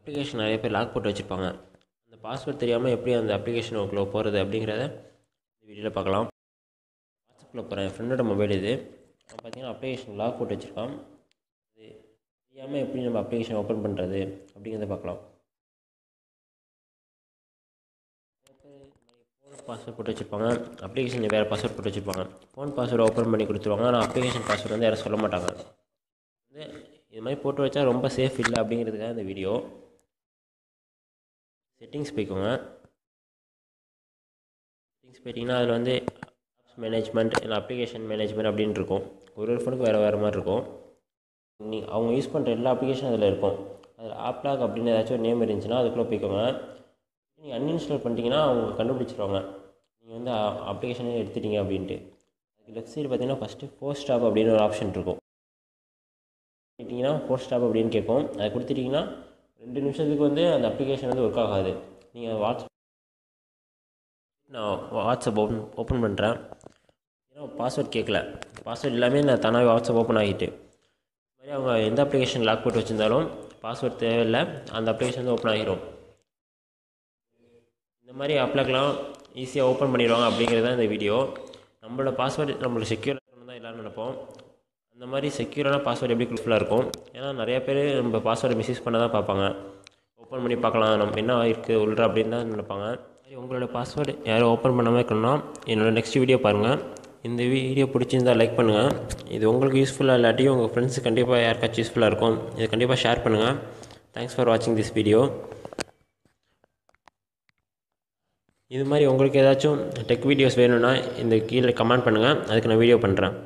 Application நிறைய பேர் lock போட்டு வச்சுருப்பாங்க. அந்த பாஸ்வேர்ட் தெரியாமல் எப்படி அந்த அப்ளிகேஷனுக்குள்ளே போகிறது அப்படிங்கிறத இந்த வீடியோவில் பார்க்கலாம். வாட்ஸ்அப்பில் போகிறேன் என் ஃப்ரெண்டோட மொபைல் இது. பார்த்தீங்கன்னா அப்ளிகேஷன் லாக் போட்டு வச்சுருக்கான் அது தெரியாமல் எப்படி நம்ம அப்ளிகேஷன் ஓப்பன் பண்ணுறது அப்படிங்கிறத பார்க்கலாம். ஃபோன் பாஸ்வேர்ட் போட்டு வச்சுருப்பாங்க. அப்ளிகேஷன் வேறு பாஸ்வேர்ட் போட்டு வச்சுருப்பாங்க. ஃபோன் பாஸ்வேர்டு ஓப்பன் பண்ணி கொடுத்துருவாங்க. ஆனால் அப்ளிகேஷன் பாஸ்வேர்டு வந்து யாரும் சொல்ல மாட்டாங்க. வந்து இது மாதிரி போட்டு வச்சா ரொம்ப சேஃப் இல்லை அப்படிங்கிறதுக்காக இந்த வீடியோ செட்டிங்ஸ் போய்க்கோங்க. செட்டிங்ஸ் போயிட்டிங்கன்னா அதில் வந்து ஆப்ஸ் மேனேஜ்மெண்ட் இல்லை அப்ளிகேஷன் மேனேஜ்மெண்ட் அப்படின்னு இருக்கும். ஒரு ஒரு ஃபோனுக்கு வேறு வேறு மாதிரி இருக்கும். நீ அவங்க யூஸ் பண்ணுற எல்லா அப்ளிகேஷனும் அதில் இருக்கும். அதில் ஆப்லாக் அப்படின்னு ஏதாச்சும் ஒரு நேம் இருந்துச்சுன்னா அதுக்குள்ளே போய்க்கோங்க. நீங்கள் அன்இன்ஸ்டால் பண்ணிட்டீங்கன்னா அவங்க கண்டுபிடிச்சிருவாங்க. நீங்கள் வந்து அப்ளிகேஷனே எடுத்துட்டீங்க அப்படின்ட்டு. அதுக்கு லெஃப்ட் சைடு பார்த்தீங்கன்னா ஃபஸ்ட்டு ஃபோர் ஸ்டாப் அப்படின்னு ஒரு ஆப்ஷன் இருக்கும். பண்ணிட்டீங்கன்னா ஃபோர் ஸ்டாப் அப்படின்னு கேட்கும். அதை கொடுத்துட்டிங்கன்னா ரெண்டு நிமிஷத்துக்கு வந்து அந்த அப்ளிகேஷன் வந்து ஒர்க் ஆகாது. நீங்கள் வாட்ஸ்அப் நான் வாட்ஸ்அப் ஓப்பன் ஓப்பன் பண்ணுறேன் ஏன்னா பாஸ்வேர்ட் கேட்கல பாஸ்வேர்ட் எல்லாமே நான் தானாகவே வாட்ஸ்அப் ஓப்பன் ஆகிட்டு. இது மாதிரி அவங்க எந்த அப்ளிகேஷன் லாக் போட்டு வச்சுருந்தாலும் பாஸ்வேர்ட் தேவையில்லை. அந்த அப்ளிகேஷன் வந்து ஓப்பன் ஆகிரும். இந்த மாதிரி அப்ளாக்லாம் ஈஸியாக ஓப்பன் பண்ணிடுவாங்க அப்படிங்கிறது தான் இந்த வீடியோ நம்மளோட பாஸ்வேர்டு நம்மளுக்கு செக்யூர் தான் எல்லோரும் நினைப்போம். இந்த மாதிரி செக்யூரான பாஸ்வேர்டு எப்படி க்ரூஃபுல்லாக இருக்கும்? ஏன்னா நிறைய பேர் நம்ம பாஸ்வேர்டை மிஸ்யூஸ் பண்ண தான் பார்ப்பாங்க. ஓப்பன் பண்ணி பார்க்கலாம் நம்ம என்ன இருக்குது உள்ள அப்படின்னு தான் நினைப்பாங்க. உங்களோட பாஸ்வேர்டு யாரும் ஓப்பன் பண்ணாமல் இருக்கணும்னா என்னோடய நெக்ஸ்ட் வீடியோ பாருங்கள் இந்த வீடியோ பிடிச்சிருந்தா லைக் பண்ணுங்கள் இது உங்களுக்கு யூஸ்ஃபுல்லாக இல்லாட்டி உங்கள் ஃப்ரெண்ட்ஸு கண்டிப்பாக யாருக்காச்சும் யூஸ்ஃபுல்லாக இருக்கும். இதை கண்டிப்பாக ஷேர் பண்ணுங்கள் தேங்க்ஸ் ஃபார் வாட்சிங் திஸ் வீடியோ இது மாதிரி உங்களுக்கு ஏதாச்சும் டெக் வீடியோஸ் வேணும்னா இந்த கீழே கமெண்ட் பண்ணுங்கள் அதுக்கு நான் வீடியோ பண்ணுறேன்